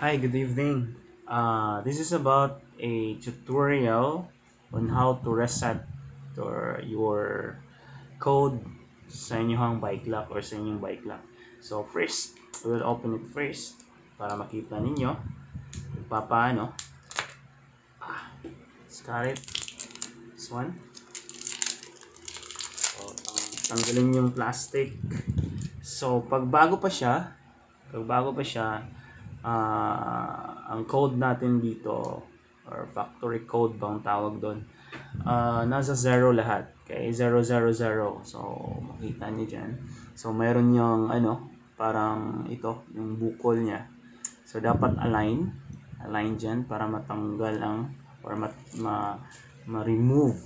Hi, good evening. Uh, this is about a tutorial on how to reset your, your code sa inyong bike lock or sa inyong bike lock. So first, we'll open it first para makita ninyo kung paano. Ah, let's cut it. This one. So, tang- tanggalin yung plastic. So, pag bago pa siya, pag bago pa siya, ah, ang code natin dito or factory code ba ang tawag doon? Ah, nasa zero lahat. Okay 000 so makita niyo dyan. So mayroon yung ano parang ito yung bukol niya. So dapat align align dyan para matanggal ang or mat, ma, ma-remove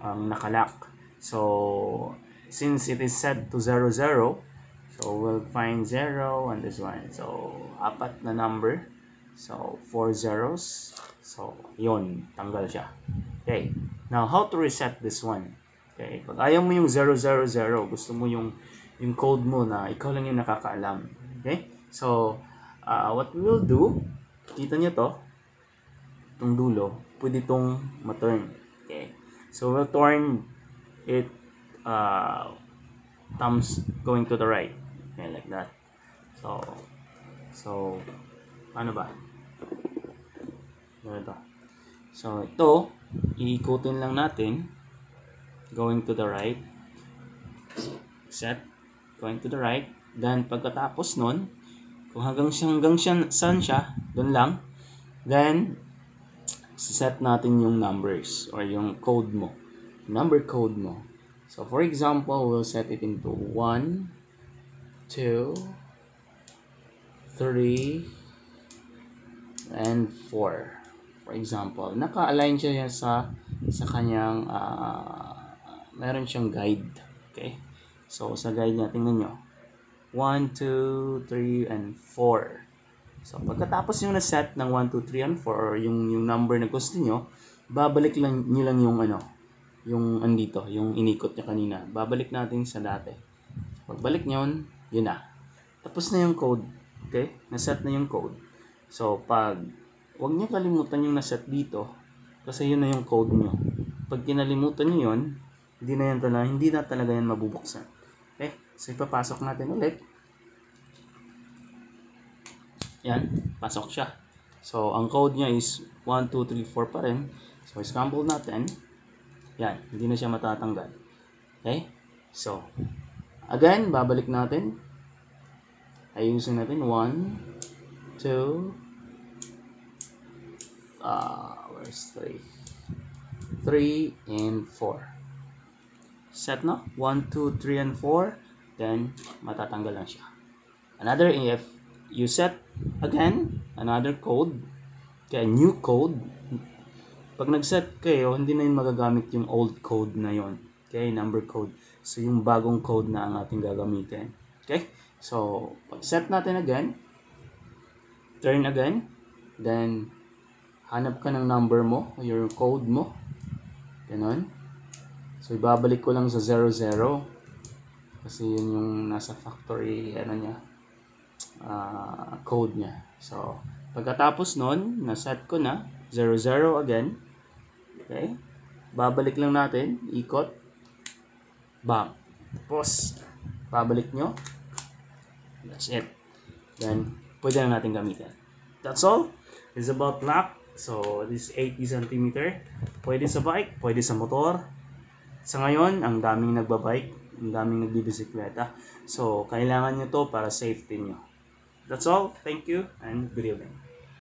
ang nakalock. So since it is set to 00 So, we'll find 0 on this one. So, apat na number. So, 4 zeros. So, yun. Tanggal siya. Okay. Now, how to reset this one? Okay. Pag ayaw mo yung 000, gusto mo yung, yung code mo na ikaw lang yung nakakaalam. Okay. So, uh, what we will do, kita nyo to, itong dulo, pwede itong ma-turn. Okay. So, we'll turn it uh, thumbs going to the right. Okay, like that. So, so, paano ba? Ganito. So, ito, iikutin lang natin. Going to the right. Set. Going to the right. Then, pagkatapos nun, kung hanggang siya, hanggang siya, saan siya, dun lang. Then, set natin yung numbers or yung code mo. Number code mo. So, for example, we'll set it into 1, 2, 3, and 4. For example, naka-align siya yan sa sa kanyang ah, meron siyang guide. Okay? So, sa guide niya, tingnan nyo. 1, 2, 3, and 4. So, pagkatapos yung na-set ng 1, 2, 3, and 4, or yung, yung number na gusto nyo, babalik lang nyo lang yung ano, yung andito, yung inikot niya kanina. Babalik natin sa dati. Pagbalik nyo, yun na. Tapos na yung code. Okay? Naset na yung code. So, pag huwag niyo kalimutan yung naset dito kasi yun na yung code nyo. Pag kinalimutan nyo yun, hindi na yan talaga, hindi na talaga yan mabubuksan. Okay? So, ipapasok natin ulit. Yan, pasok siya. So, ang code niya is 1, 2, 3, 4 pa rin. So, scramble natin. Yan, hindi na siya matatanggal. Okay? So, again, babalik natin. Ayusin natin. 1, 2, ah, where's 3? 3 and 4. Set na? 1, 2, 3, and 4. Then, matatanggal lang siya. Another, if you set again, another code, kaya new code, pag nag-set kayo, hindi na yun magagamit yung old code na yon. Okay, number code. So, yung bagong code na ang ating gagamitin. Okay? So, pag set natin again, turn again, then, hanap ka ng number mo, your code mo. Ganon. So, ibabalik ko lang sa 00. Kasi yun yung nasa factory, ano niya, ah, code niya. So, pagkatapos nun, na-set ko na, 00 again. Okay? Babalik lang natin, ikot, bang. Tapos, babalik nyo. That's it. Then, pwede na natin gamitin. That's all. It's about lock. So, this 80 cm. Pwede sa bike, pwede sa motor. Sa ngayon, ang daming nagbabike, ang daming nagbibisikleta. So, kailangan nyo to para safety nyo. That's all. Thank you and good evening.